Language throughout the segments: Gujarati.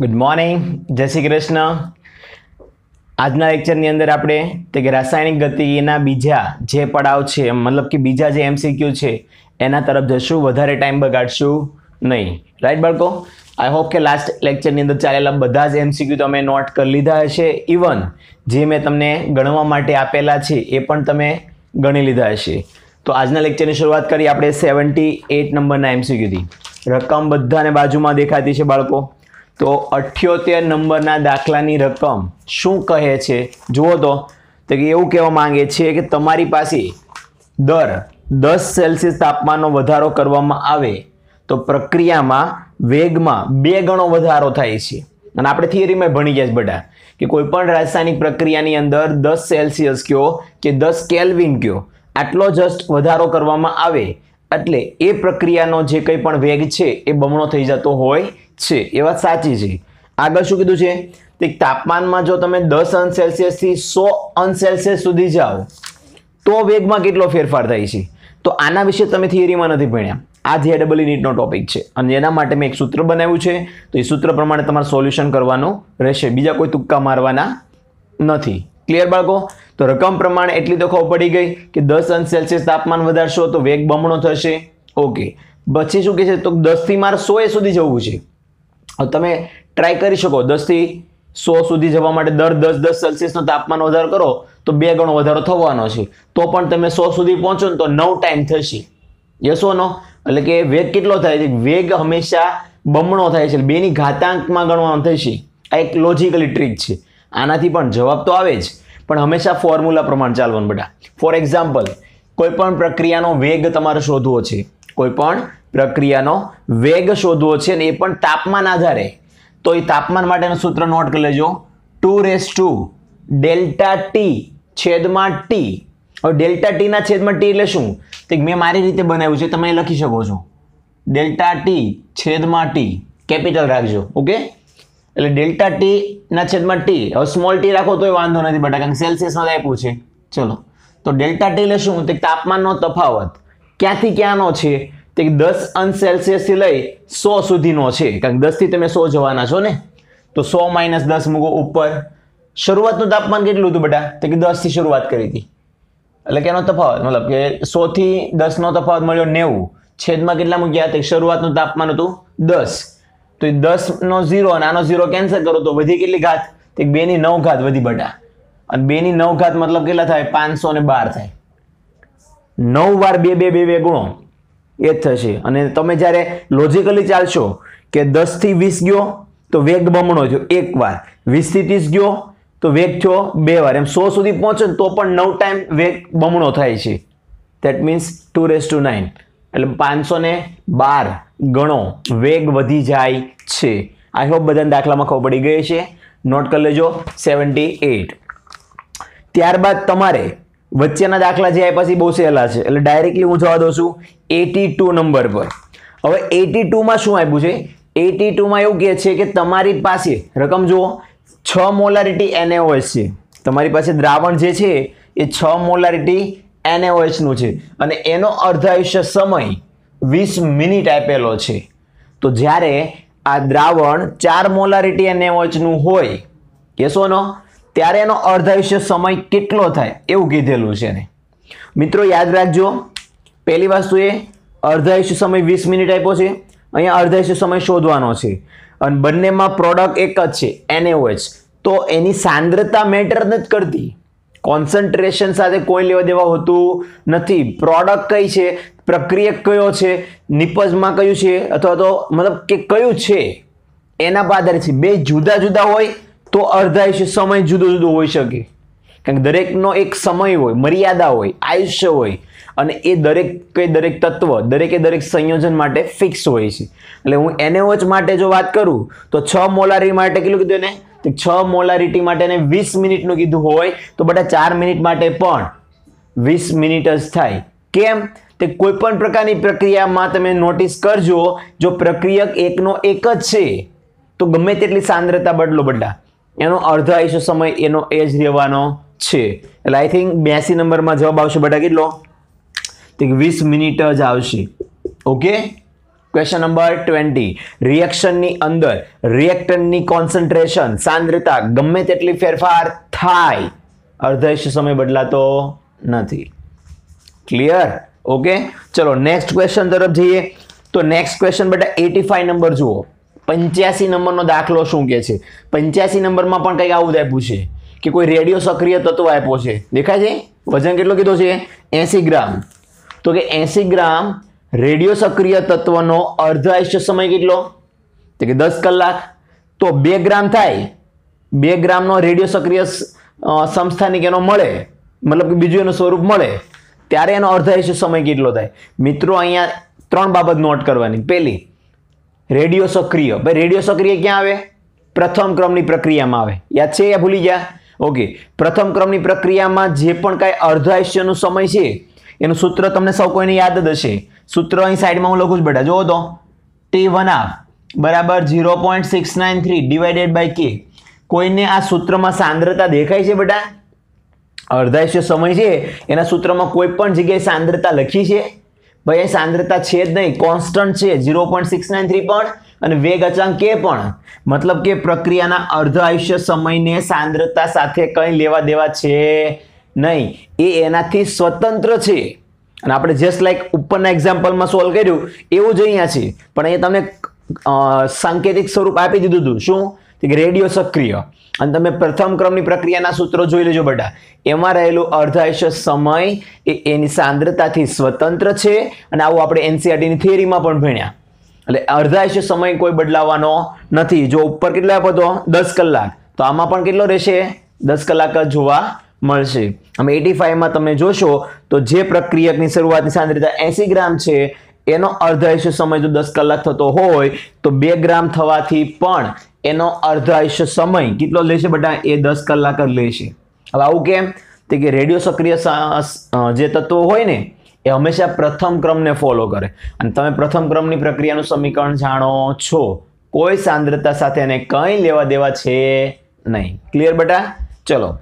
ગુડ મોર્નિંગ જય શ્રી કૃષ્ણ. આજના લેક્ચરની અંદર આપણે તે કે રાસાયણિક ગતિના બીજા જે પડાવ છે, મતલબ કે બીજા જે એમસીક્યુ છે, એના તરફ જશું. વધારે ટાઈમ બગાડશું નહીં. રાઈટ બાળકો? આઈ હોપ કે લાસ્ટ લેક્ચરની અંદર ચાલેલા બધા જ એમસીક્યુ તમે નોટ કરી લીધા હશે. ઇવન જે મેં તમને ગણવા માટે આપેલા છે, એ પણ તમે ગણી લીધા હશે. તો આજના લેક્ચરની શરૂઆત કરી આપણે સેવન્ટી એટ નંબરના એમસીક્યુથી રકમ બધાને બાજુમાં દેખાતી છે, બાળકો. તો અઠ્યોતેર નંબરના દાખલાની રકમ શું કહે છે? જુઓ તો તો કે એવું કહેવા માંગે છે કે તમારી પાસે દર દસ સેલ્સિયસ તાપમાનનો વધારો કરવામાં આવે, તો પ્રક્રિયામાં વેગમાં બે ગણો વધારો થાય છે. અને આપણે થિયરીમાં ભણી ગયા છે બધા, કે કોઈપણ રાસાયણિક પ્રક્રિયાની અંદર દસ સેલ્સિયસ કયો કે દસ કેલ્વિન કયો, આટલો જસ્ટ વધારો કરવામાં આવે. એટલે એ પ્રક્રિયાનો જે કંઈ પણ વેગ છે એ બમણો થઈ જતો હોય છે, એ વાત સાચી છે. આગળ શું કીધું છે? તે તાપમાનમાં જો તમે દસ અંશ સેલ્સિયસથી સો અંશ સેલ્સિયસ સુધી જાઓ, તો વેગમાં કેટલો ફેરફાર થાય છે? તો આના વિશે તમે થિયરીમાં નથી ભણ્યા. આ જે ડબલ નીટનો ટોપિક છે. અને એના માટે મેં એક સૂત્ર બનાવ્યું છે. તો એ સૂત્ર પ્રમાણે તમારે સોલ્યુશન કરવાનું રહેશે. બીજા કોઈ તુક્કા મારવાના નથી. ક્લિયર બાળકો? તો રકમ પ્રમાણે એટલી તો ખબર પડી ગઈ કે દસ અંશ સેલ્સિયસ તાપમાન વધારશો તો વેગ બમણો થશે. ઓકે પછી શું કહે છે? તો દસથી મારે સો એ સુધી જવું છે. તમે ટ્રાય કરી શકો. દસથી સો સુધી જવા માટે દર દસ દસ સેલ્સિયસનો તાપમાન વધારો કરો, તો બે ગણો વધારો થવાનો છે. તો પણ તમે સો સુધી પહોંચો ને તો નવ ટાઈમ થશે. યસો નો એટલે કે વેગ કેટલો થાય છે? વેગ હંમેશા બમણો થાય છે. બેની ઘાતાંકમાં ગણવાનો થશે. આ એક લોજિકલી ટ્રીક છે. આનાથી પણ જવાબ તો આવે જ. પણ હંમેશા ફોર્મ્યુલા પ્રમાણે ચાલવાનું બેટા. ફોર એક્ઝામ્પલ કોઈ પણ પ્રક્રિયાનો વેગ તમારે શોધવો છે. કોઈ પણ પ્રક્રિયાનો વેગ શોધવો છે ને એ પણ તાપમાન આધારે. તો એ તાપમાન માટેનું સૂત્ર નોટ કરી લેજો. Two raise to delta T છેદમાં ટી. હવે ડેલ્ટા ટીના છેદમાં ટી એટલે શું? તો મેં મારી રીતે બનાવ્યું છે, તમે લખી શકો છો. ડેલ્ટા ટી છેદમાં ટી. કેપિટલ રાખજો, ઓકે? એટલે ડેલ્ટા ટી ના છેદમાં ટી. હવે સ્મોલ ટી રાખો તોય વાંધો નથી બટા, કારણ કે સેલ્સિયસમાં આપ્યું છે. ચલો. તો ડેલ્ટા ટી એટલે શું? તે તાપમાનનો તફાવત. ક્યાંથી ક્યાંનો છે? તે દસ અંશ સેલ્સિયસથી લઈ સો સુધીનો છે. કારણ કે દસથી તમે સો જવાના છો ને? તો સો માઇનસ દસ મૂકો ઉપર. શરૂઆતનું તાપમાન કેટલું હતું બેટા? તો કે દસથી શરૂઆત કરી હતી. એટલે કેનો તફાવત? મતલબ કે સોથી દસનો તફાવત મળ્યો નેવું. છેદમાં કેટલા મૂક્યા? તો શરૂઆતનું તાપમાન હતું દસ. તો એ દસનો ઝીરો અને આનો ઝીરો કેન્સલ કરો તો વધી કેટલી ઘાત? તો બેની નવ ઘાત વધી બટા. અને બેની નવ ઘાત મતલબ કેટલા થાય? પાંચસો ને બાર થાય. નવ વાર બે બે બે બે ગુણો. એ જ થશે. અને તમે જ્યારે લોજિકલી ચાલશો કે દસથી વીસ ગયો, તો વેગ બમણો થયો એક વાર. વીસથી ત્રીસ ગયો, તો વેગ થયો બે વાર. એમ સો સુધી પહોંચો તો પણ નવ ટાઈમ વેગ બમણો થાય છે. That means two raise to nine એટલે પાંચસો ને બાર ગણો વેગ વધી જાય છે. આઈ હોપ બધાને દાખલામાં ખબર પડી ગઈ છે નોટ કરી લેજો. સેવન્ટી એટ ત્યારબાદ તમારે વચ્ચેના દાખલા જે આપ્યા છે બહુ સહેલા છે. એટલે ડાયરેક્ટલી હું જવા દઉં છું એટી ટુ નંબર પર. હવે એટી ટુમાં શું આપ્યું છે? એટી ટુમાં એવું કહે છે કે તમારી પાસે, રકમ જુઓ, છ મોલારિટી એનએઓએસ છે. તમારી પાસે દ્રાવણ જે છે, એ છ મોલારિટી એનએઓએસનું છે. અને એનો અર્ધાયુષ્ય સમય વીસ મિનિટ આપેલો છે. તો જ્યારે આ દ્રાવણ ચાર મોલારિટી એનએઓએચનું હોય કેસો નો? ત્યારે એનો અર્ધાયુષ્ય સમય કેટલો થાય એવું કીધેલું છે ને મિત્રો, યાદ રાખજો, પહેલી વસ્તુ એ અર્ધાયુષ્ય સમય વીસ મિનિટ આપ્યો છે, અહીંયા અર્ધાયુષ્ય સમય શોધવાનો છે. અને બંનેમાં પ્રોડક્ટ એક જ છે એનએઓએચ તો એની સાંદ્રતા મેટર નથી કરતી. કોન્સન્ટ્રેશન સાથે કોઈ લેવા દેવા હોતું નથી. પ્રોડક્ટ કઈ છે? પ્રક્રિયક કયો છે? નિપજમાં કયું છે? અથવા તો મતલબ કે કયું છે? એના પર આધારિત છે. બે જુદા જુદા હોય તો અર્ધાયુષ્ય સમય જુદો જુદો હોઈ શકે. કારણ કે દરેકનો એક સમય હોય, મર્યાદા હોય, આયુષ્ય હોય, અને એ દરેક કે દરેક તત્વ, દરેકે દરેક સંયોજન માટે ફિક્સ હોય છે. એટલે હું એનએઓચ માટે જો વાત કરું, તો છ મોલારી માટે કેટલું કીધું એને? છ મોલારિટી માટે એને વીસ મિનિટનું કીધું હોય, તો બધા ચાર મિનિટ માટે પણ વીસ મિનિટ જ થાય. કેમ? તે કોઈ પણ પ્રકારની પ્રક્રિયામાં તમે નોટિસ કરજો, જો પ્રક્રિયક એકનો એક જ છે, તો ગમે તેટલી સાંદ્રતા બદલો બધા. એનો અડધો આયુષ્ય સમય એનો એ જ રહેવાનો છે. એટલે આઈ થિંક બ્યાસી નંબરમાં જવાબ આવશે બટા કેટલો? તો વીસ મિનિટ જ આવશે. ઓકે ક્વેશ્ચન નંબર ટ્વેન્ટી રિએક્શનની અંદર રિએક્ટનની કોન્સન્ટ્રેશન સાંદ્રતા ગમે તેટલી ફેરફાર થાય. અર્ધયુષ્ય સમય બદલાતો નથી. ક્લિયર ઓકે ચલો નેક્સ્ટ ક્વેશ્ચન તરફ જઈએ. તો નેક્સ્ટ ક્વેશ્ચન બેટા એટી નંબર જુઓ. પંચ્યાસી નંબરનો દાખલો શું કે છે? પંચ્યાસી નંબરમાં પણ કંઈક આવું જ આપ્યું છે કે કોઈ રેડિયો સક્રિય તત્વ આપ્યો છે. દેખાય છે? વજન કેટલો કીધો છે? એસી ગ્રામ. તો કે એસી ગ્રામ રેડિયો સક્રિય તત્વનો અર્ધ આયુષ્ય સમય કેટલો? તો કે દસ કલાક. તો બે ગ્રામ થાય. બે ગ્રામનો રેડિયો સક્રિય સંસ્થાનિક એનો મળે. મતલબ કે બીજું એનું સ્વરૂપ મળે. ત્યારે એનો અર્ધ આયુષ્ય સમય કેટલો થાય? મિત્રો, અહીંયા ત્રણ બાબત નોટ કરવાની. પહેલી રેડિયો સક્રિય. ભાઈ, રેડિયો સક્રિય ક્યાં આવે? પ્રથમ ક્રમની પ્રક્રિયામાં આવે. યાદ છે? યા ભૂલી ગયા? ઓકે. પ્રથમ ક્રમની પ્રક્રિયામાં જે પણ કાંઈ અર્ધાયુષ્યનો સમય છે, એનું સૂત્ર તમને સૌ કોઈને યાદ જ હશે. સૂત્ર અહીં સાઈડમાં હું લખું છું બેટા. જોવો તો. ટી વન આફ બરાબર zero point six nine three divided by K કોઈને આ સૂત્રમાં સાંદ્રતા દેખાય છે બેટા? અર્ધાયુષ્ય સમય છે. એના સૂત્રમાં કોઈ પણ જગ્યાએ સાંદ્રતા લખી છે? ભાઈ અહીં સાંદ્રતા છે જ નહીં. કોન્સ્ટન્ટ છે. Zero point six nine three પણ અને વેગ અચાંક કે પણ. મતલબ કે પ્રક્રિયાના અર્ધ આયુષ્ય સમયને સાંદ્રતા સાથે કંઈ લેવા દેવા છે નહીં. એ એનાથી સ્વતંત્ર છે. અને આપણે જસ્ટ લાઈક ઉપરના એક્ઝામ્પલમાં સોલ્વ કર્યું. એવું જ અહીંયા છે. પણ અહીંયા તમને સાંકેતિક સ્વરૂપ આપી દીધું હતું. શું? રેડિયો સક્રિય. અને તમે પ્રથમ ક્રમની પ્રક્રિયાના સૂત્રો જોઈ લેજો બેટા એમાં રહેલું અર્ધાયુષ્ય સમય એ એની સાંદ્રતાથી સ્વતંત્ર છે અને આવું આપણે એનસીઆરટીની થિયરીમાં પણ ભણ્યા. એટલે અર્ધાયુષ્ય સમય કોઈ બદલાવાનો નથી. જો ઉપર કેટલો આપ્યો હતો દસ કલાક. તો આમાં પણ કેટલો રહેશે? દસ કલાક જ જોવા મળશે. આમ એટી ફાઈવમાં તમે જોશો તો જે પ્રક્રિયકની શરૂઆતની સાંદ્રતા એસી ગ્રામ છે એનો અર્ધાયુષ્ય સમય જો દસ કલાક થતો હોય, તો બે ગ્રામ થવાથી પણ એનો અર્ધ આયુષ્ય સમય કેટલો લેશે બધા એ દસ કલાક જ લેશે. હવે આવું કેમ? તે કે રેડિયો સક્રિય જે તત્વો હોય ને, એ હંમેશા પ્રથમ ક્રમને ફોલો કરે. અને તમે પ્રથમ ક્રમની પ્રક્રિયાનું સમીકરણ જાણો છો. કોઈ સાંદ્રતા સાથે એને કંઈ લેવા દેવા છે નહીં. ક્લિયર બેટા? ચલો.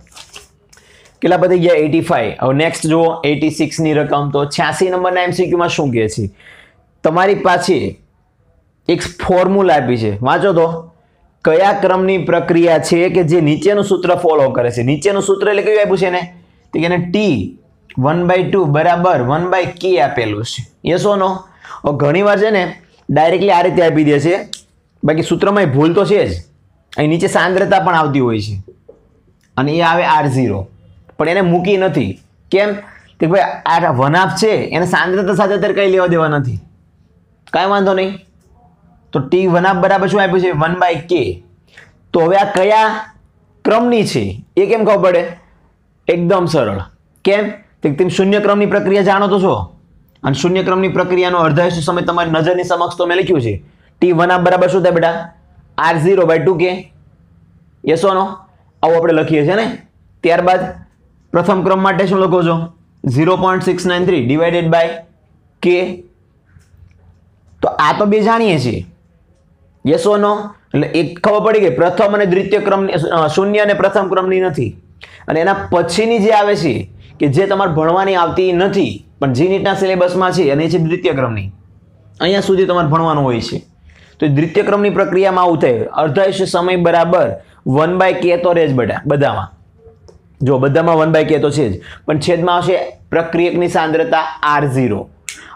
કેટલા પતી ગયા? Eighty five. હવે નેક્સ્ટ જુઓ, એટી સિક્સની રકમ. તો છ્યાસી નંબરના એમસીક્યુમાં શું કહે છે? તમારી પાસે એક ફોર્મ્યુલા આપી છે. વાંચો તો. કયા ક્રમની પ્રક્રિયા છે કે જે નીચેનું સૂત્ર ફોલો કરે છે? નીચેનું સૂત્ર એટલે કયું આપ્યું છે ને તો કે એને ટી વન બાય ટુ બરાબર વન બાય કે આપેલું છે. યસો નો ઘણીવાર ઘણી વાર છે ને ડાયરેક્ટલી આ રીતે આપી દે છે. બાકી સૂત્રમાં ભૂલ તો છે જ. અહીં નીચે સાંદ્રતા પણ આવતી હોય છે. અને એ આવે આર ઝીરો. પણ એને મૂકી નથી. કેમ? કે ભાઈ, આ વનાફ છે, એને સાંદ્રતા સાથે અત્યારે કંઈ લેવા દેવા નથી. કાંઈ વાંધો નહીં. તો ટી વનાફ બરાબર શું આપ્યું છે? વન બાય કે તો હવે આ કયા ક્રમની છે? એ કેમ ખબર પડે? એકદમ સરળ. કેમ? કે તમે શૂન્ય ક્રમની પ્રક્રિયા જાણો તો છો. અને શૂન્ય ક્રમની પ્રક્રિયાનો અર્ધાયુષ્ય સમય તમારી નજરની સમક્ષ તો મેં લખ્યું છે. ટી વન બરાબર શું થાય બેટા? આર ઝીરો બાય ટુ કે યસો નો આવું આપણે લખીએ છીએ ને? ત્યારબાદ પ્રથમ ક્રમ માટે શું લખો છો? Zero point six nine three divided by K. તો આ તો બે જાણીએ છીએ. યસો નો એટલે એક ખબર પડી ગઈ, પ્રથમ અને દ્વિતીય ક્રમની શૂન્ય અને પ્રથમ ક્રમની નથી. અને એના પછીની જે આવે છે, કે જે તમારે ભણવાની આવતી નથી, પણ જી નીટના સિલેબસમાં છે, અને એ છે દ્વિતીય ક્રમની. અહીંયા સુધી તમારે ભણવાનું હોય છે. તો દ્વિતીય ક્રમની પ્રક્રિયામાં આવું થાય. અર્ધાયુષ્ય સમય બરાબર વન બાય કે તો રહે જ બધા બધામાં. જો, બધામાં વન બાય કે તો છે જ. પણ છેદમાં આવશે પ્રક્રિયકની સાંદ્રતા આર ઝીરો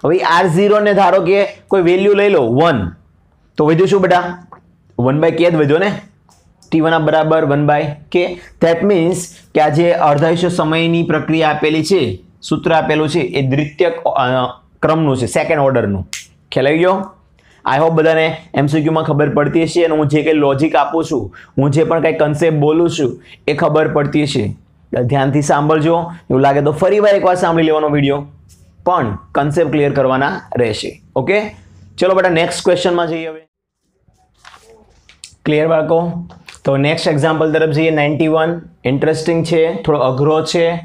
હવે આર ઝીરોને ધારો કે કોઈ વેલ્યુ લઈ લો વન તો વધ્યું શું બેટા? વન બાય કે જ વધ્યો ને? ટી વન બરાબર one by K that means કે આ જે અર્ધાયુષ્ય સમયની પ્રક્રિયા આપેલી છે, સૂત્ર આપેલું છે, એ દ્વિતીય ક્રમનું છે સેકન્ડ ઓર્ડરનું ખ્યાલ આવી ગયો? આઈ હોપ બધાને એમસીક્યુમાં ખબર પડતી હશે અને હું જે કંઈ લોજિક આપું છું, હું જે પણ કંઈ કન્સેપ્ટ બોલું છું, એ ખબર પડતી હશે. ધ્યાનથી સાંભળજો. એવું લાગે તો ફરી વાર એકવાર સાંભળી લેવાનો વીડિયો. પણ કન્સેપ્ટ ક્લિયર કરવાના રહેશે. ઓકે ચલો બેટા નેક્સ્ટ ક્વેશ્ચનમાં જઈએ હવે. ક્લિયર બાળકો? તો નેક્સ્ટ એક્ઝામ્પલ તરફ જઈએ. નાઇન્ટી વન ઇન્ટરેસ્ટિંગ છે. થોડો અઘરો છે.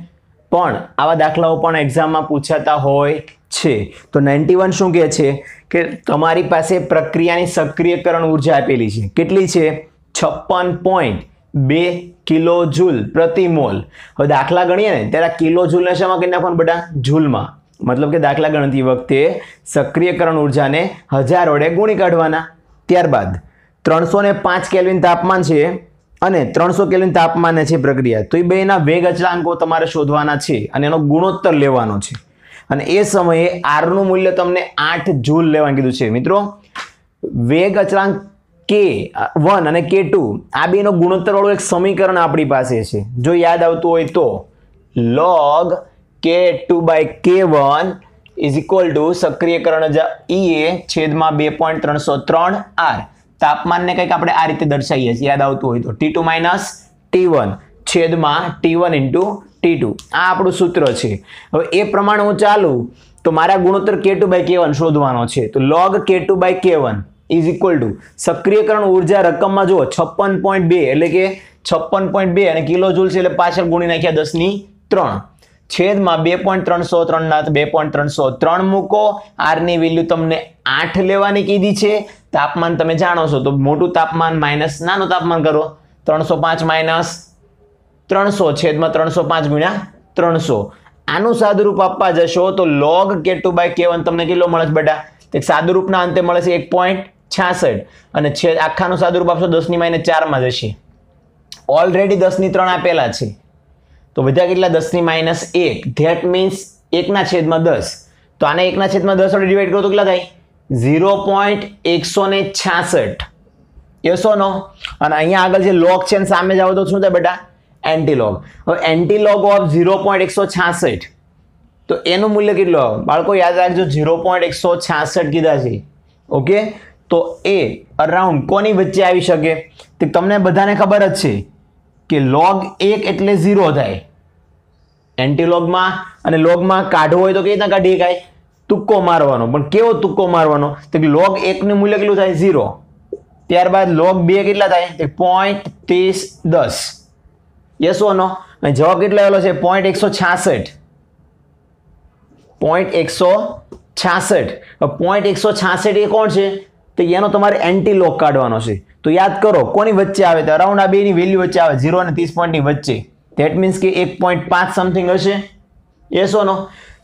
પણ આવા દાખલાઓ પણ એક્ઝામમાં પૂછાતા હોય છે. તો નાઇન્ટી વન શું કહે છે? કે તમારી પાસે પ્રક્રિયાની સક્રિયકરણ ઊર્જા આપેલી છે. કેટલી છે? છપ્પન પોઈન્ટ બે કિલો જૂલ પ્રતિ મોલ. હવે દાખલા ગણીએ ને, ત્યારે કિલો જૂલને શેમાં કરી નાખવાનું બધા? જૂલમાં. મતલબ કે દાખલા ગણતી વખતે સક્રિયકરણ ઉર્જાને હજાર વડે ગુણી કાઢવાના. ત્યારબાદ ત્રણસો ને પાંચ કેલ્વિન તાપમાન છે અને ત્રણસો કેલ્વિન તાપમાને છે પ્રક્રિયા. તો એ બેના વેગ અચળાંકો તમારે શોધવાના છે અને એનો ગુણોત્તર લેવાનો છે. અને એ સમયે આરનું મૂલ્ય તમને આઠ જૂલ લેવાનું કીધું છે. મિત્રો, વેગ અચળાંક કે વન અને કે ટુ આ બેનો ગુણોત્તરવાળું એક સમીકરણ આપણી પાસે છે. જો યાદ આવતું હોય તો log K two by K one is equal to સક્રિયકરણ ઈ એ છેદમાં બે પોઈન્ટ ત્રણસો ત્રણ આર તાપમાનને કંઈક આપણે આ રીતે દર્શાવીએ છીએ. યાદ આવતું હોય તો T two minus T one છેદમાં T one into T two આ આપણું સૂત્ર છે. હવે એ પ્રમાણે હું ચાલું, તો મારા ગુણોત્તર કે ટુ બાય કે વન શોધવાનો છે. તો log K two by K one is equal to સક્રિયકરણ ઊર્જા રકમમાં જુઓ, છપ્પન પોઈન્ટ બે, એટલે કે છપ્પન પોઈન્ટ બે અને કિલો જૂલ છે એટલે પાછળ ગુણી નાખ્યા દસની ત્રણ. છેદમાં બે પોઈન્ટ ત્રણસો ત્રણ ના બે પોઈન્ટ ત્રણસો ત્રણ મૂકો. આરની વેલ્યુ તમને આઠ લેવાની કીધી છે. તાપમાન તમે જાણો છો, તો મોટું તાપમાન માઇનસ નાનું તાપમાન કરો. ત્રણસો પાંચ માઇનસ ત્રણસો, છેદમાં ત્રણસો પાંચ ગુણ્યા ત્રણસો. આનું સાદુરૂપ આપવા જશો તો લોગ કે ટુ બાય કે વન તમને કેટલો મળે છે બેટા? સાદુરૂપના અંતે મળે છે એક પોઈન્ટ છાસઠ. અને છેદ આખાનું સાદુરૂપ આપશો, દસની માઇનસ ચારમાં જશે. ઓલરેડી દસની ત્રણ આપેલા છે. તો બધા કેટલા? દસની માઇનસ એક. ધેટ મીન્સ એકના છેદમાં દસ. તો આને એકના છેદમાં દસ વડે ડિવાઈડ કરો તો કેટલા થાય? ઝીરો પોઈન્ટ એકસો ને છાસઠ. એસો નો? અને અહીંયા આગળ જે લોગ છે સામે જાઓ તો શું થાય બેટા? એન્ટીલોગ હવે એન્ટીલોગ ઓફ ઝીરો પોઈન્ટ એકસો છાસઠ. તો એનું મૂલ્ય કેટલું બાળકો, યાદ રાખજો, ઝીરો પોઈન્ટ એકસો છાસઠ કીધા છે. ઓકે તો એ અરાઉન્ડ કોની વચ્ચે આવી શકે? તો તમને બધાને ખબર જ છે કે લોગ એક એટલે ઝીરો થાય. એન્ટીલોગમાં અને લોગમાં કાઢવો હોય તો કેવી રીતના કાઢી શકાય તુક્કો મારવાનો. પણ કેવો તુક્કો મારવાનો? તો લોગ એકનું મૂલ્ય કેટલું થાય? ઝીરો ત્યારબાદ લોગ બે કેટલા થાય? તો પોઈન્ટ ત્રીસ દસ. યસ ઓનો અને જવાબ કેટલો આવેલો છે? પોઈન્ટ એકસો છાસઠ. પોઈન્ટ એકસો છાસઠ. પોઈન્ટ એકસો છાસઠ એ કોણ છે? તો એનો તમારે એન્ટી લોક કાઢવાનો છે. તો યાદ કરો, કોની વચ્ચે આવે? તો અરાઉન્ડ આ બેની વેલ્યુ વચ્ચે આવે ઝીરો અને ત્રીસ પોઈન્ટની વચ્ચે. ધેટ મીન્સ કે એક પોઈન્ટ પાંચ સમથિંગ હશે. એ નો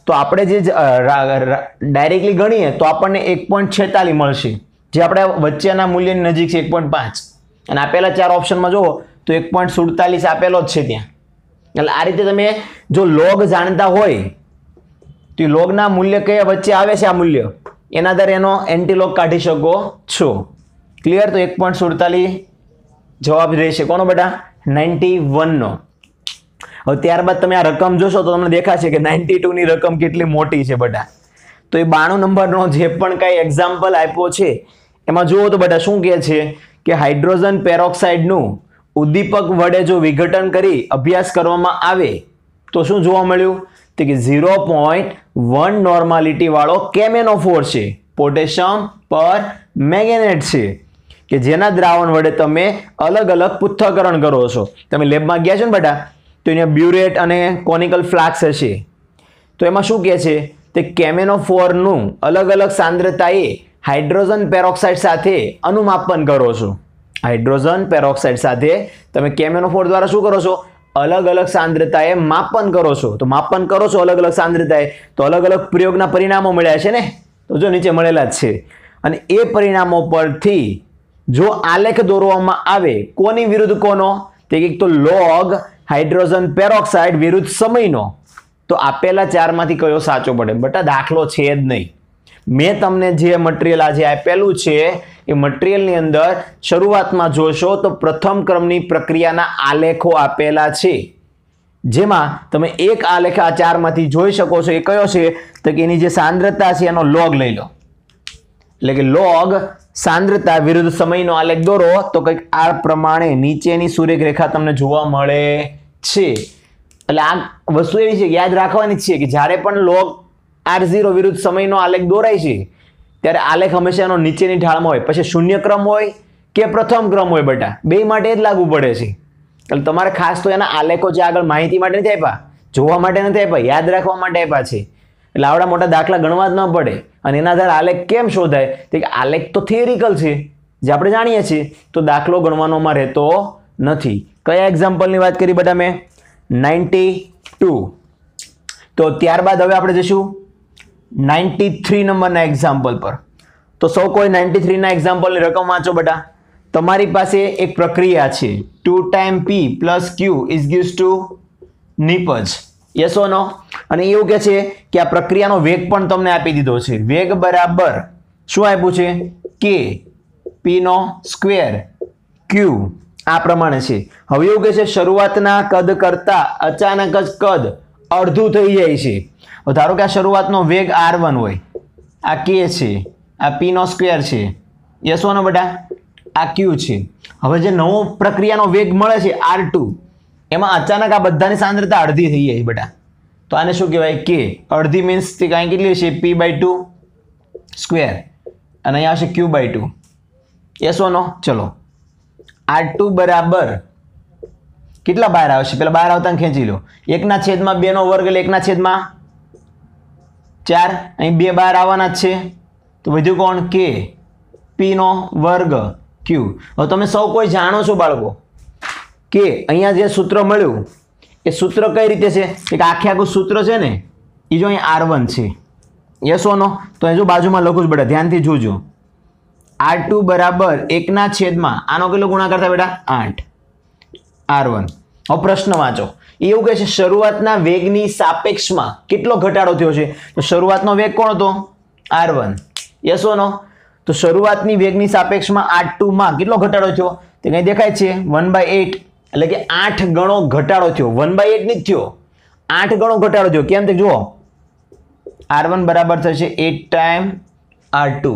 તો આપણે જે ડાયરેક્ટલી ગણીએ, તો આપણને એક પોઈન્ટ છેતાલીસ મળશે. જે આપણે વચ્ચેના મૂલ્યની નજીક છે, એક પોઈન્ટ પાંચ. અને આપેલા ચાર ઓપ્શનમાં જુઓ, તો એક પોઈન્ટ સુડતાલીસ આપેલો જ છે ત્યાં. એટલે આ રીતે તમે જો લોગ જાણતા હોય, તો લોગના મૂલ્ય કયા વચ્ચે આવે છે આ મૂલ્ય? એના દર એનો એન્ટીલોગ કાઢી શકો છો. ક્લિયર તો એક પોઈન્ટ સુડતાલીસ જવાબ રહેશે. કોનો બેટા? નાઇન્ટી વનનો હવે ત્યારબાદ તમે આ રકમ જોશો તો તમને દેખાશે કે નાઇન્ટી ટુની રકમ કેટલી મોટી છે બધા તો એ બાણું નંબરનો જે પણ કાંઈ એક્ઝામ્પલ આપ્યો છે, એમાં જુઓ તો બધા શું કહે છે કે હાઇડ્રોજન પેરોક્સાઇડનું ઉદ્દીપક વડે જો વિઘટન કરી અભ્યાસ કરવામાં આવે, તો શું જોવા મળ્યું? તો કે ઝીરો પોઈન્ટ વન નોર્માલિટીવાળો કેમેનો કેમેનોફોર છે? પોટેશિયમ પર મેગ્નેટ છે. કે જેના દ્રાવણ વડે તમે અલગ અલગ પૃથ્થકરણ કરો છો. તમે લેબમાં ગયા છો ને બેટા તો અહીંયા બ્યુરેટ અને કોનિકલ ફ્લાક્સ હશે. તો એમાં શું કહે છે? તે કેમેનોફોરનું અલગ અલગ સાંદ્રતાએ હાઇડ્રોજન પેરોક્સાઇડ સાથે અનુમાપન કરો છો. હાઇડ્રોજન પેરોક્સાઇડ સાથે તમે કેમેનોફોર દ્વારા શું કરો છો? અલગ અલગ સાંદ્રતાએ માપન કરો છો. તો માપન કરો છો અલગ અલગ સાંદ્રતાએ, તો અલગ અલગ પ્રયોગના પરિણામો મળ્યા છે ને? તો જો નીચે મળેલા જ છે. અને એ પરિણામો પરથી જો આલેખ દોરવામાં આવે, કોની વિરુદ્ધ કોનો? તે એક તો લોગ હાઇડ્રોજન પેરોક્સાઇડ વિરુદ્ધ સમયનો. તો આપેલા ચારમાંથી કયો સાચો પડે? બટા દાખલો છે જ નહીં. મેં તમને જે મટીરિયલ આજે આપેલું છે, એ મટીરિયલની અંદર શરૂઆતમાં જોશો તો પ્રથમ ક્રમની પ્રક્રિયાના આલેખો આપેલા છે. જેમાં તમે એક આલેખ આ ચારમાંથી જોઈ શકો છો, એ કયો છે? તો કે એની જે સાંદ્રતા છે, એનો લોગ લઈ લો. એટલે કે લોગ સાંદ્રતા વિરુદ્ધ સમયનો આલેખ દોરો, તો કંઈક આ પ્રમાણે નીચેની સૂર્યરેખા રેખા તમને જોવા મળે છે. એટલે આ વસ્તુ એવી છે યાદ રાખવાની છે કે જ્યારે પણ લોગ આર ઝીરો વિરુદ્ધ સમયનો આલેખ દોરાય છે. ત્યારે આલેખ હંમેશા એનો નીચેની ઢાળમાં હોય. પછી શૂન્ય ક્રમ હોય કે પ્રથમ ક્રમ હોય બેટા. બે માટે જ લાગુ પડે છે. એટલે તમારે ખાસ તો એના આલેખો જે આગળ માહિતી માટે નથી આપ્યા, જોવા માટે નથી આપ્યા, યાદ રાખવા માટે આપ્યા છે. એટલે આવડા મોટા દાખલા ગણવા જ ન પડે. અને એના આધારે આલેખ કેમ શોધાય? તો કે આલેખ તો થિયરિકલ છે. જે આપણે જાણીએ છીએ, તો દાખલો ગણવાનોમાં રહેતો નથી. કયા એક્ઝામ્પલની વાત કરી બધા મેં? નાઇન્ટી ટુ તો ત્યારબાદ હવે આપણે જઈશું. નાઇન્ટી થ્રી નંબરના એક્ઝામ્પલ પર. તો સૌ કોઈ નાઇન્ટી થ્રીના એક્ઝામ્પલની રકમ વાંચો બેટા તમારી પાસે એક પ્રક્રિયા છે. Two time P plus Q is gives to નિપજ yes નો અને એવું કે છે કે આ પ્રક્રિયાનો વેગ પણ તમને આપી દીધો છે. વેગ બરાબર શું આપ્યું છે? કે પીનો સ્ક્વેર ક્યુ આ પ્રમાણે છે. હવે એવું કે છે, શરૂઆતના કદ કરતાં અચાનક જ કદ અડધું થઈ જાય છે. ધારો કે આ શરૂઆતનો વેગ આર વન હોય, આ કે છે, આ પીનો સ્ક્વેર છે યસ નો બેટા? આ ક્યુ છે. હવે જે નવો પ્રક્રિયાનો વેગ મળે છે આર ટુ એમાં અચાનક આ બધાની સાંદ્રતા અડધી થઈ જાય બેટા. તો આને શું કહેવાય? કે અડધી મીન્સ તે કાંઈ કેટલી છે પી બાય ટુ સ્ક્વેર અને અહીંયા આવશે Q by two yes no ચલો. આર ટુ બરાબર કેટલા બહાર આવશે? પેલા બહાર આવતા ખેંચી લો. એકના છેદમાં બેનો વર્ગ એટલે એકના છેદમાં ચાર. અહીં બે બાર આવવાના છે. તો વધ્યું કોણ? કે. પીનો વર્ગ ક્યુ. હવે તમે સૌ કોઈ જાણો છો બાળકો કે અહીંયા જે સૂત્ર મળ્યું, એ સૂત્ર કઈ રીતે છે? કે આખે આખું સૂત્ર છે ને, એ જો અહીં આર વન છે. યસ ઓનો તો અહીં જો બાજુમાં લખું જ બેટા, ધ્યાનથી જોજો. આર ટુ બરાબર એકના છેદમાં, આનો કેટલો ગુણાકાર થાય બેટા? આઠ. R one. પ્રશ્ન વાંચો. એવું કહે છે શરૂઆતના વેગની સાપેક્ષમાં કેટલો ઘટાડો થયો છે? તો શરૂઆતનો વેગ કોણ હતો? આર વન યસો નો તો શરૂઆતની વેગની સાપેક્ષમાં આર ટુમાં કેટલો ઘટાડો થયો? તે કંઈ દેખાય છે? વન બાય એટ એટલે કે આઠ ગણો ઘટાડો થયો. વન બાય એટ નહીં થયો. આઠ ગણો ઘટાડો થયો. કેમ તે જુઓ. આર વન બરાબર થશે એટ ટાઈમ આર ટુ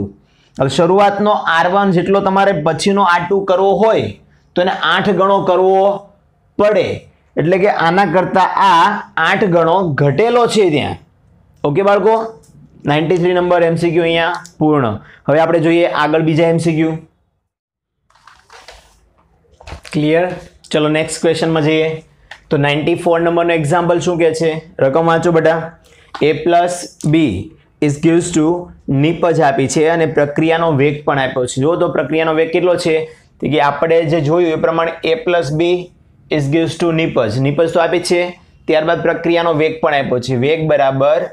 હવે શરૂઆતનો આર વન જેટલો તમારે પછીનો આર ટુ કરવો હોય, તો એને આઠ ગણો કરવો પડે. એટલે કે આના કરતાં આ આઠ ગણો ઘટેલો છે ત્યાં. ઓકે બાળકો? નાઇન્ટી થ્રી નંબર એમસીક્યુ અહીંયા પૂર્ણ. હવે આપણે જોઈએ આગળ બીજા એમસીક્યુ ક્લિયર ચલો નેક્સ્ટ ક્વેશ્ચનમાં જઈએ. તો નાઇન્ટી ફોર નંબરનો એક્ઝામ્પલ શું કહે છે? રકમ વાંચો બેટા. A plus B is gives to નિપજ આપી છે અને પ્રક્રિયાનો વેગ પણ આપ્યો છે. જો તો પ્રક્રિયાનો વેગ કેટલો છે? કે આપણે જે જોયું એ પ્રમાણે A plus B is gives to નિપજ નિપજ તો આપે છે. ત્યારબાદ પ્રક્રિયાનો વેગ પણ આપ્યો છે. વેગ બરાબર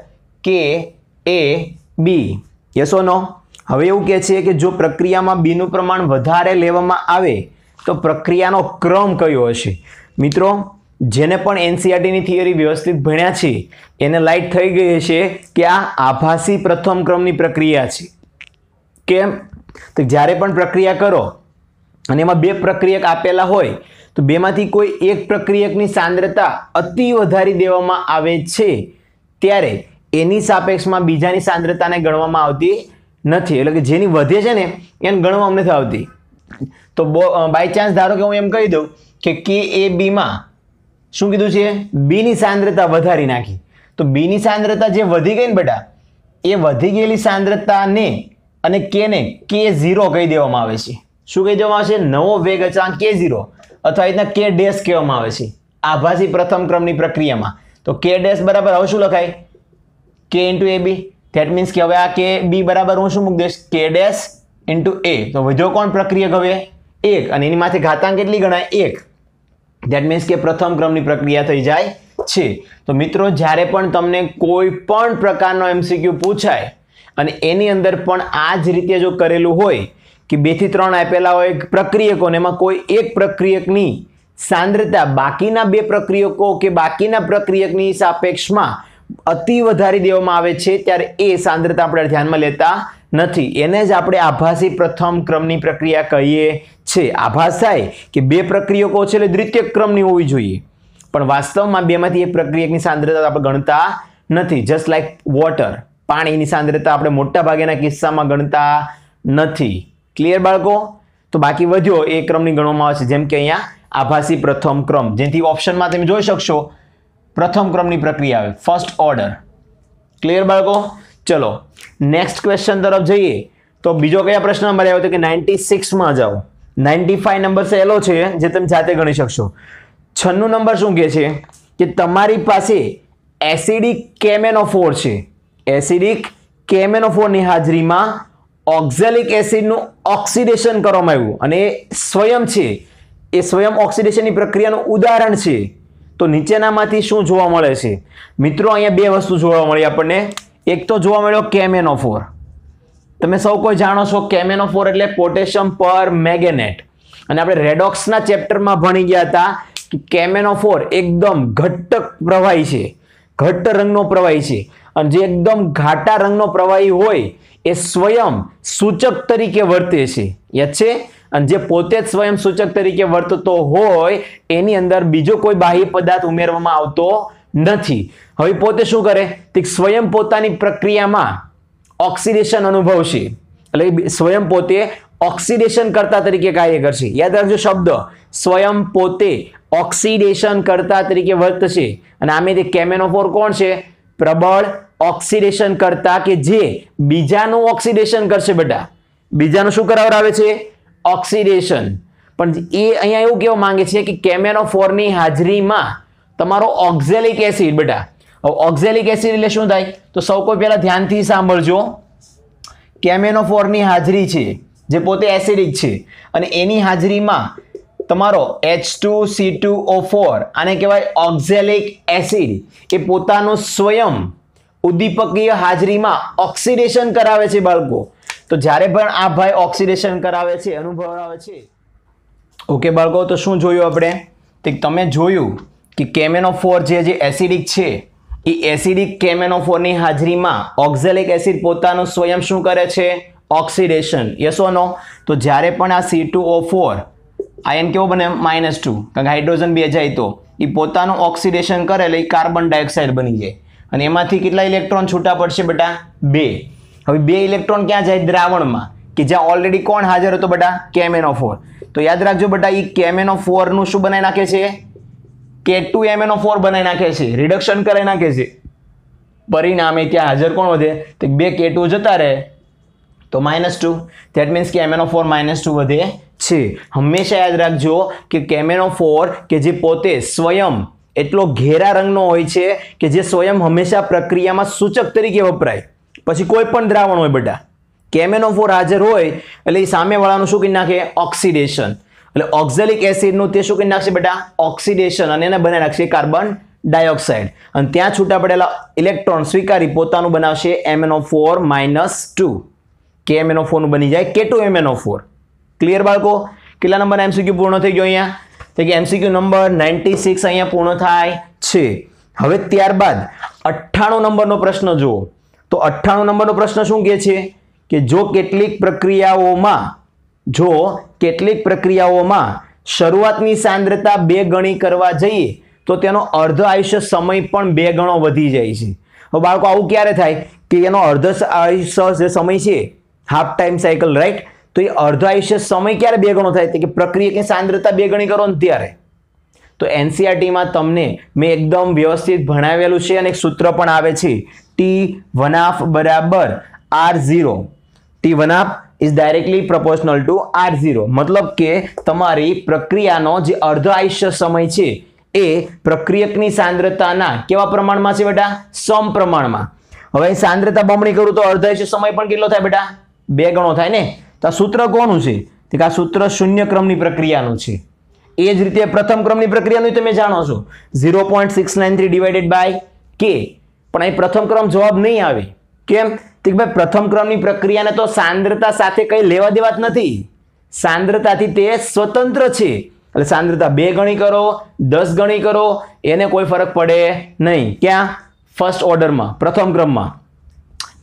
કે એ બી યસો નો હવે એવું કહે છે કે જો પ્રક્રિયામાં બીનું પ્રમાણ વધારે લેવામાં આવે, તો પ્રક્રિયાનો ક્રમ કયો હશે? મિત્રો, જેને પણ એનસીઆરટીની થિયરી વ્યવસ્થિત ભણ્યા છે, એને લાઇટ થઈ ગઈ હશે કે આ આભાસી પ્રથમ ક્રમની પ્રક્રિયા છે. કેમ? તો જ્યારે પણ પ્રક્રિયા કરો, અને એમાં બે પ્રક્રિયક આપેલા હોય તો બેમાંથી કોઈ એક પ્રક્રિયકની સાંદ્રતા અતિ વધારી દેવામાં આવે છે, ત્યારે એની સાપેક્ષમાં બીજાની સાંદ્રતાને ગણવામાં આવતી નથી. એટલે કે જેની વધે છે ને, એને ગણવામાં નથી આવતી. તો બાય ચાન્સ ધારો કે હું એમ કહી દઉં કે કે એ બીમાં શું કીધું છે? બીની સાંદ્રતા વધારી નાખી. તો બીની સાંદ્રતા જે વધી ગઈ ને બેટા, એ વધી ગયેલી સાંદ્રતાને અને કેને કે ઝીરો કહી દેવામાં આવે છે. શું કહી દેવામાં આવે છે નવો વેગ અચાંક કે ઝીરો અથવા રીતના કે ડેશ કહેવામાં આવે છે. આભાસી પ્રથમ ક્રમની પ્રક્રિયામાં. તો કે ડેશ બરાબર હવે શું લખાય? K into A B that means કે હવે આ કે બી બરાબર હું શું મૂકી દઈશ? કે ડેશ ઇન્ટુ એ તો વધ્યો કોણ પ્રક્રિયક હવે એક. અને એની માથે ઘાતાંક કેટલી ગણાય? એક. ધેટ મીન્સ કે પ્રથમ ક્રમની પ્રક્રિયા થઈ જાય છે. તો મિત્રો, જ્યારે પણ તમને કોઈ પણ પ્રકારનો એમસીક્યુ પૂછાય અને એની અંદર પણ આ જ રીતે જો કરેલું હોય કે બેથી ત્રણ આપેલા હોય પ્રક્રિયકોને, એમાં કોઈ એક પ્રક્રિયકની સાંદ્રતા બાકીના બે પ્રક્રિયકો કે બાકીના પ્રક્રિયકની સાપેક્ષમાં અતિ વધારી દેવામાં આવે છે, ત્યારે એ સાંદ્રતા આપણે ધ્યાનમાં લેતા નથી. એને જ આપણે આભાસી પ્રથમ ક્રમની પ્રક્રિયા કહીએ છીએ. આભાસ થાય કે બે પ્રક્રિયકો છે એટલે દ્વિતીય ક્રમની હોવી જોઈએ. પણ વાસ્તવમાં બેમાંથી એક પ્રક્રિયકની સાંદ્રતા આપણે ગણતા નથી. જસ્ટ લાઈક વોટર પાણીની સાંદ્રતા આપણે મોટા ભાગેના કિસ્સામાં ગણતા નથી. ક્લિયર બાળકો? તો બાકી વધ્યો એ ક્રમની ગણવામાં આવે છે. જેમ કે અહીંયા આભાસી પ્રથમ ક્રમ. જેથી ઓપ્શનમાં તમે જોઈ શકશો, પ્રથમ ક્રમની પ્રક્રિયા આવે. ફર્સ્ટ ઓર્ડર ક્લિયર બાળકો? ચલો નેક્સ્ટ ક્વેશ્ચન તરફ જઈએ. તો બીજો કયા પ્રશ્ન નંબર આવ્યો તો કે નાઇન્ટી સિક્સમાં જાઓ. નાઇન્ટી ફાઈવ નંબર સહેલો છે, જે તમે જાતે ગણી શકશો. છન્નું નંબર શું કહે છે? કે તમારી પાસે એસિડિક કેમેનોફોર છે. એસિડિક કેમેનોફોરની હાજરીમાં ઓક્ઝેલિક એસિડનું ઓક્સિડેશન કરવામાં આવ્યું. અને એ સ્વયં છે. એ સ્વયં ઓક્સિડેશનની પ્રક્રિયાનું ઉદાહરણ છે. તો નીચેનામાંથી શું જોવા મળે છે? મિત્રો, અહીંયા બે વસ્તુ જોવા મળી આપણને. એક તો જોવા મળ્યો કેમેનોફોર. તમે સૌ કોઈ જાણો છો કેમેનોફોર એટલે પોટેશિયમ પર મેગેનેટ. અને આપણે રેડોક્સના ચેપ્ટરમાં ભણી ગયા હતા કે કેમેનોફોર એકદમ ઘટ્ટ પ્રવાહી છે. ઘટ્ટ રંગનો પ્રવાહી છે. અને જે એકદમ ઘાટા રંગનો પ્રવાહી હોય એ સ્વયં સૂચક તરીકે વર્તે છે. યાદ છે? અને જે પોતે જ સ્વયં સૂચક તરીકે વર્તતો હોય, એની અંદર બીજો કોઈ બાહ્ય પદાર્થ ઉમેરવામાં આવતો નથી. હવે પોતે શું કરે? તે સ્વયં પોતાની પ્રક્રિયામાં ઓક્સિડેશન અનુભવશે. એટલે સ્વયં પોતે ઓક્સિડેશન કરતા તરીકે કાર્ય કરશે. યાદ રાખજો શબ્દ. સ્વયં પોતે ઓક્સિડેશન કરતા તરીકે વર્તશે. અને આમે તે કેમેનોફોર કોણ છે? પ્રબળ ઓક્સિડેશન કરતા કે જે બીજાનું ઓક્સિડેશન કરશે બેટા? બીજાનું શું કરાવડાવે છે? ઓક્સિડેશન. પણ એ અહીંયા એવું કહેવા માંગે છે કે કેમેનોફોરની હાજરીમાં તમારો ઓક્ઝેલિક એસિડ બેટા ઓક્ઝેલિક એસિડ એટલે શું થાય? તો સૌ કોઈ પહેલાં ધ્યાનથી સાંભળજો. કેમેનોફોરની હાજરી છે, જે પોતે એસિડિક છે, અને એની હાજરીમાં તમારો H two C two O four આને કહેવાય ઓક્ઝેલિક એસિડ, એ પોતાનું સ્વયં ઉદ્દીપકીય હાજરીમાં ઓક્સિડેશન કરાવે છે બાળકો. તો જ્યારે પણ આ ભાઈ ઓક્સિડેશન કરાવે છે, અનુભવાવે છે. ઓકે બાળકો, તો શું જોયું આપણે? તે તમે જોયું કે કેમેનોફોર જે જે એસિડિક છે, એ એસિડિક કેમેનોફોરની હાજરીમાં ઓક્ઝેલિક એસિડ પોતાનું સ્વયં શું કરે છે? ઓક્સિડેશન. યસો નો તો જ્યારે પણ આ C two O four, ion કેવો બને? Minus two. કારણ કે હાઇડ્રોજન બે જાય તો. એ પોતાનું ઓક્સિડેશન કરે એટલે એ કાર્બન ડાયોક્સાઇડ બની જાય. અને એમાંથી કેટલા ઇલેક્ટ્રોન છૂટા પડશે બેટા? બે. હવે બે ઇલેક્ટ્રોન ક્યાં જાય? દ્રાવણમાં. કે જ્યાં ઓલરેડી કોણ હાજર હતો બેટા? કેમેનોફોર તો યાદ રાખજો બેટા એ કેમેનો ફોરનું શું બનાવી નાખે છે? કે ટુ એમેનો ફોર બનાવી નાખે છે. રિડક્શન કરાવી નાખે છે. પરિણામે ત્યાં હાજર કોણ વધે? તો બે કે ટુ જતા રહે. તો માઇનસ ટુ ધેટ મીન્સ કે એમેનો ફોર માઇનસ ટુ વધે છે. હંમેશા યાદ રાખજો કે કેમેનો ફોર કે જે પોતે સ્વયં એટલો ઘેરા રંગનો હોય છે કે જે સ્વયં હંમેશા પ્રક્રિયામાં સૂચક તરીકે વપરાય. પછી કોઈ પણ દ્રાવણ હોય બધા. કેમેનો ફોર હાજર હોય, એટલે એ સામેવાળાનું શું કરી નાખે? ઓક્સિડેશન. એટલે ઓક્ઝેલિક એસિડનું તે શું કરી નાખશે બેટા? ઓક્સિડેશન. અને એને બનાવી નાખશે કાર્બન ડાયોક્સાઇડ. અને ત્યાં છૂટા પડેલા ઇલેક્ટ્રોન સ્વીકારી પોતાનું બનાવશે એમએનઓ ફોર માઇનસ ટુ કે એમએનઓ ફોરનું બની જાય કે ટુ એમએનઓ ફોર ક્લિયર બાળકો? કેટલા નંબર એમસીક્યુ પૂર્ણ થઈ ગયો અહીંયા? તો કે એમસીક્યુ નંબર નાઇન્ટી સિક્સ અહીંયા પૂર્ણ થાય છે. હવે ત્યારબાદ અઠ્ઠાણું નંબરનો પ્રશ્ન જુઓ. તો અઠ્ઠાણું નંબરનો પ્રશ્ન શું કહે છે? કે જો કેટલીક પ્રક્રિયાઓમાં, જો કેટલીક પ્રક્રિયાઓમાં શરૂઆતની સાંદ્રતા બે ગણી કરવા જઈએ, તો તેનો અર્ધ આયુષ્ય સમય પણ બે ગણો વધી જાય છે. હવે બાળકો, આવું ક્યારે થાય? કે એનો અર્ધ આયુષ્ય જે સમય છે હાફ ટાઈમ સાયકલ રાઈટ તો એ અર્ધ આયુષ્ય સમય ક્યારે બે ગણો થાય કે પ્રક્રિયકની સાંદ્રતા બે ગણી કરો ને ત્યારે. તો એનસીઆરટીમાં તમને મેં એકદમ વ્યવસ્થિત ભણાવેલું છે અને એક સૂત્ર પણ આવે છે. ટી વનાફ બરાબર R zero T one half is directly proportional to R zero મતલબ કે તમારી પ્રક્રિયાનો જે અર્ધ આયુષ્ય સમય છે, એ પ્રક્રિયકની સાંદ્રતાના કેવા પ્રમાણમાં છે બેટા? સમ પ્રમાણમાં હવે સાંદ્રતા બમણી કરું તો અર્ધ આયુષ્ય સમય પણ કેટલો થાય બેટા? બે ગણો થાય ને? તો આ સૂત્ર કોનું છે? કે આ સૂત્ર શૂન્ય ક્રમની પ્રક્રિયાનું છે. એ જ રીતે પ્રથમ ક્રમની પ્રક્રિયાનું તમે જાણો છો. Zero point six nine three divided by K. પણ અહીં પ્રથમ ક્રમ જવાબ નહીં આવે. કેમ? કે ભાઈ પ્રથમ ક્રમની પ્રક્રિયાને તો સાંદ્રતા સાથે કંઈ લેવા દેવા જ નથી. સાંદ્રતાથી તે સ્વતંત્ર છે. એટલે સાંદ્રતા બે ગણી કરો, દસ ગણી કરો, એને કોઈ ફરક પડે નહીં. ક્યાં? ફર્સ્ટ ઓર્ડરમાં, પ્રથમ ક્રમમાં.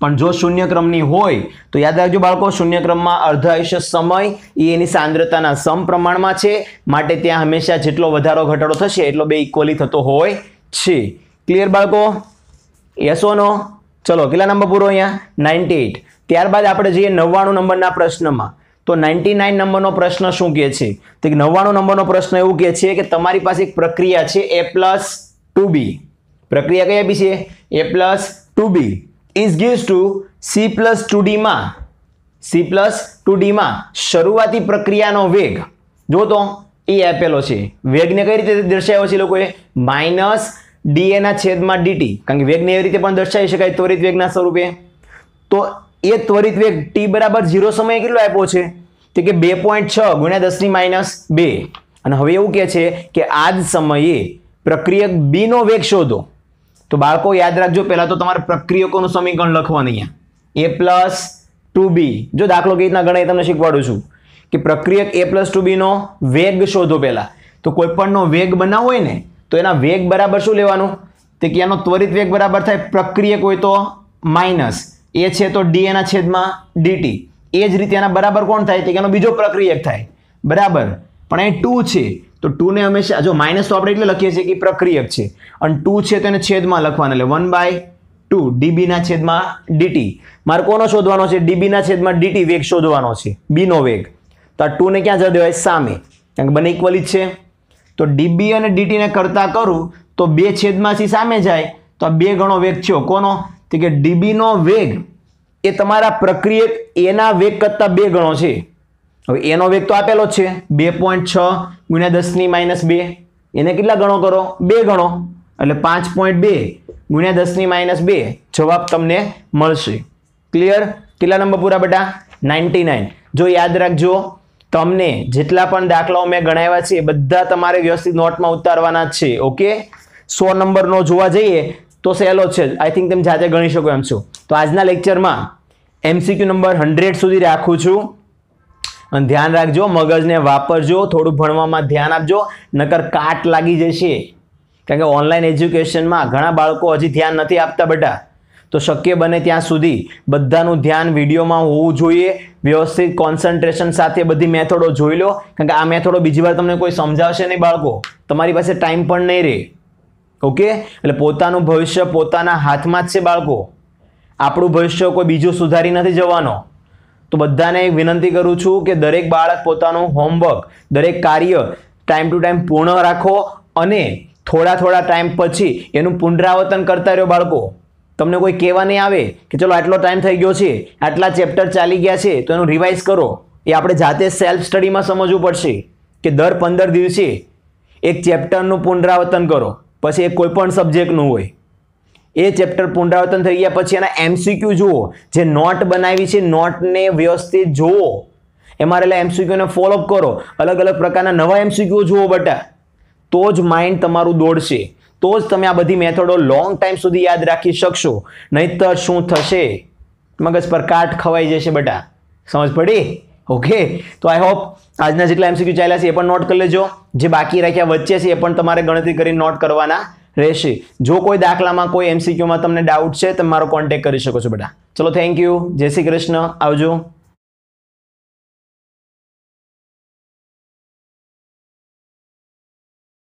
પણ જો શૂન્ય ક્રમની હોય, તો યાદ રાખજો બાળકો, શૂન્ય ક્રમમાં અર્ધ આયુષ્ય સમય એ એની સાંદ્રતાના સમ પ્રમાણમાં છે. માટે ત્યાં હંમેશા જેટલો વધારો ઘટાડો થશે, એટલો બે ઇક્વલી થતો હોય છે. ક્લિયર બાળકો? યસો નો ચલો, કેટલા નંબર પૂરો અહીંયા? નાઇન્ટી એટ ત્યારબાદ આપણે જઈએ નવ્વાણું નંબરના પ્રશ્નમાં. તો નાઇન્ટી નાઇન નંબરનો પ્રશ્ન શું કહે છે? તો નવ્વાણું નંબરનો પ્રશ્ન એવું કહે છે કે તમારી પાસે એક પ્રક્રિયા છે એ પ્લસ ટુ બી પ્રક્રિયા કઈ આપી છે? A plus two B is gives to C plus two ડીમાં C plus two ડીમાં શરૂઆતી પ્રક્રિયાનો વેગ. જો તો, એ આપેલો છે. વેગને કઈ રીતે દર્શાવ્યો છે લોકોએ? માઇનસ ડી એના છેદમાં ડીટી કારણ કે વેગને એવી રીતે પણ દર્શાવી શકાય ત્વરિત વેગના સ્વરૂપે. તો એ ત્વરિત વેગ ટી બરાબર ઝીરો સમયે કેટલો આપ્યો છે? તો કે બે પોઈન્ટ છ ગુણ્યા દસની માઇનસ બે. અને હવે એવું કહે છે કે આ જ સમયે પ્રક્રિયક બીનો વેગ શોધો. તો બાળકો, યાદ રાખજો, પહેલા તો તમારે પ્રક્રિયકોનું સમીકરણ લખવાનું અહીંયા. એ પ્લસ ટુ બી જો દાખલો કેવી રીતના ગણાય તમને શીખવાડું છું. કે પ્રક્રિયક એ પ્લસ ટુ બીનો વેગ શોધો પહેલા. તો કોઈપણનો વેગ બનાવો હોય ને, તો એના વેગ બરાબર શું લેવાનું? તે કે એનો ત્વરિત વેગ બરાબર થાય, પ્રક્રિયક હોય તો માઇનસ એ છે તો ડી એના છેદમાં ડીટી એ જ રીતે એના બરાબર કોણ થાય? તો કે એનો બીજો પ્રક્રિયક થાય. બરાબર. પણ એ ટુ છે. તો ટુને હંમેશા જો માઇનસ તો આપણે એટલે લખીએ છીએ કે પ્રક્રિયક છે. અને ટુ છે તો એને છેદમાં લખવાના. એટલે વન બાય ટુ ડીબીના છેદમાં ડીટી મારે કોનો શોધવાનો છે? ડીબીના છેદમાં ડીટી વેગ શોધવાનો છે. બીનો વેગ. તો આ ટુને ક્યાં જવા દેવાય? સામે. કારણ કે બંને ઇક્વલી જ છે. તો ડીબી અને ડીટીને કરતા કરું, તો બે છેદમાંથી સામે જાય, તો આ બે ગણો વેગ થયો. કોનો? તો કે ડીબીનો વેગ એ તમારા પ્રક્રિયક એના વેગ કરતાં બે ગણો છે. હવે એનો વેગ તો આપેલો છે. બે પોઈન્ટ છ ગુણ્યા દસની માઇનસ બે. એને કેટલા ગણો કરો? બે ગણો. એટલે પાંચ પોઈન્ટ બે ગુણ્યા દસની માઇનસ બે જવાબ તમને મળશે. ક્લિયર કેટલા નંબર પૂરા બેટા? નાઇન્ટી નાઇન જો યાદ રાખજો, તમને જેટલા પણ દાખલાઓ મેં ગણાવ્યા છે એ બધા તમારે વ્યવસ્થિત નોટમાં ઉતારવાના છે, ઓકે? સો નંબરનો જોવા જઈએ તો સહેલો છે. આઈ થિંક તમે જાતે ગણી શકો એમ છો. તો આજના લેક્ચરમાં એમસીક્યુ નંબર હંડ્રેડ સુધી રાખું છું. અને ધ્યાન રાખજો, મગજને વાપરજો, થોડું ભણવામાં ધ્યાન આપજો, નકર કાટ લાગી જશે. કારણ કે ઓનલાઈન એજ્યુકેશનમાં ઘણા બાળકો હજી ધ્યાન નથી આપતા બેટા. તો શક્ય બને ત્યાં સુધી બધાનું ધ્યાન વિડીયોમાં હોવું જોઈએ. વ્યવસ્થિત કોન્સન્ટ્રેશન સાથે બધી મેથડો જોઈ લો. કારણ કે આ મેથડો બીજી વાર તમને કોઈ સમજાવશે નહીં બાળકો. તમારી પાસે ટાઈમ પણ નહીં રહે. ઓકે? એટલે પોતાનું ભવિષ્ય પોતાના હાથમાં જ છે બાળકો. આપણું ભવિષ્ય કોઈ બીજું સુધારી નથી જવાનો. તો બધાને એક વિનંતી કરું છું કે દરેક બાળક પોતાનું હોમવર્ક દરેક કાર્ય ટાઈમ ટુ ટાઈમ પૂર્ણ રાખો અને થોડા થોડા ટાઈમ પછી એનું પુનરાવર્તન કરતા રહ્યો બાળકો. તમને કોઈ કહેવા નહીં આવે કે ચલો આટલો ટાઈમ થઈ ગયો છે, આટલા ચેપ્ટર ચાલી ગયા છે, તો એનું રિવાઇઝ કરો. એ આપણે જાતે સેલ્ફ સ્ટડીમાં સમજવું પડશે કે દર પંદર દિવસે એક ચેપ્ટરનું પુનરાવર્તન કરો. પછી એ કોઈ પણ સબ્જેક્ટનું હોય. એ ચેપ્ટર પુનરાવર્તન થઈ ગયા પછી એના એમસીક્યુ જુઓ. જે નોટ બનાવી છે, નોટને વ્યવસ્થિત જુઓ. એમાં રહેલા એમસીક્યુને ફોલોઅપ કરો. અલગ અલગ પ્રકારના નવા એમસીક્યુ જુઓ બટા. તો જ માઇન્ડ તમારું દોડશે. તો જ તમે આ બધી મેથડો લોંગ ટાઈમ સુધી યાદ રાખી શકશો. નહીતર શું થશે? મગજ પર કાટ ખવાઈ જશે બટા. સમજ પડી? ઓકે. તો આઈ હોપ આજના જેટલા એમસીક્યુ ચાલ્યા છે એ પણ નોટ કરી લેજો. જે બાકી રાખ્યા વચ્ચે છે એ પણ તમારે ગણતરી કરીને નોટ કરવાના. રહેશે. જો કોઈ દાખલામાં કોઈ એમસીક્યુમાં તમને ડાઉટ છે, તમે મારો કોન્ટેક્ટ કરી શકો છો બેટા. ચલો થેન્ક યુ જય શ્રી કૃષ્ણ. આવજો.